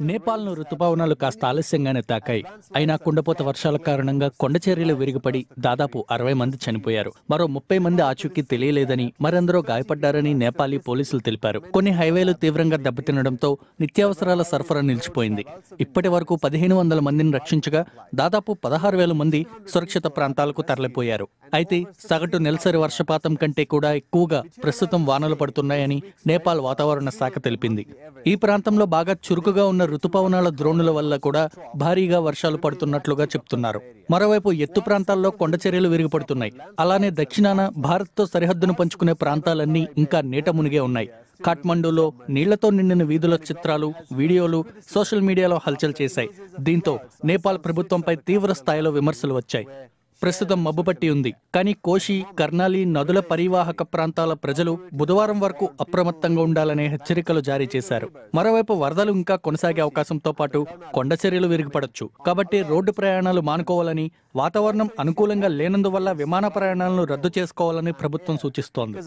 నేపాల్ను రుతుపవనాలు కాస్త ఆలస్యంగానే తాకాయి. అయినా కుండపోత వర్షాల కారణంగా కొండచర్యలు విరిగిపడి దాదాపు అరవై మంది చనిపోయారు. మరో ముప్పై మంది ఆచూకీ తెలియలేదని మరెందరో గాయపడ్డారని నేపాలీ పోలీసులు తెలిపారు. కొన్ని హైవేలు తీవ్రంగా దెబ్బతినడంతో నిత్యావసరాల సరఫరా నిలిచిపోయింది. ఇప్పటి వరకు పదిహేను వందల మందిని రక్షించగా దాదాపు పదహారు వేల మంది సురక్షిత ప్రాంతాలకు తరలిపోయారు. అయితే సగటు నెలసరి వర్షపాతం కంటే కూడా ఎక్కువగా ప్రస్తుతం వానలు పడుతున్నాయని నేపాల్ వాతావరణ శాఖ తెలిపింది. ఈ ప్రాంతంలో బాగా చురుకుగా ఉన్న రుతుపవనాల ద్రోణుల వల్ల కూడా భారీగా వర్షాలు పడుతున్నట్లుగా చెప్తున్నారు. మరోవైపు ఎత్తు ప్రాంతాల్లో కొండ చర్యలు విరిగిపడుతున్నాయి. అలానే దక్షిణాన భారత్తో సరిహద్దును పంచుకునే ప్రాంతాలన్నీ ఇంకా నీట మునిగే ఉన్నాయి. కాఠ్మండూలో నీళ్ళతో నిండిన వీధుల చిత్రాలు వీడియోలు సోషల్ మీడియాలో హల్చల్ చేశాయి. దీంతో నేపాల్ ప్రభుత్వంపై తీవ్ర స్థాయిలో విమర్శలు వచ్చాయి. ప్రస్తుతం మబ్బుపట్టి ఉంది. కానీ కోషి కర్నాలి నదుల పరివాహక ప్రాంతాల ప్రజలు బుధవారం వరకు అప్రమత్తంగా ఉండాలనే హెచ్చరికలు జారీ చేశారు. మరోవైపు వరదలు ఇంకా కొనసాగే అవకాశంతో పాటు కొండ చర్యలు విరిగిపడొచ్చు. కాబట్టి రోడ్డు ప్రయాణాలు మానుకోవాలని వాతావరణం అనుకూలంగా లేనందువల్ల విమాన ప్రయాణాలను రద్దు చేసుకోవాలని ప్రభుత్వం సూచిస్తోంది.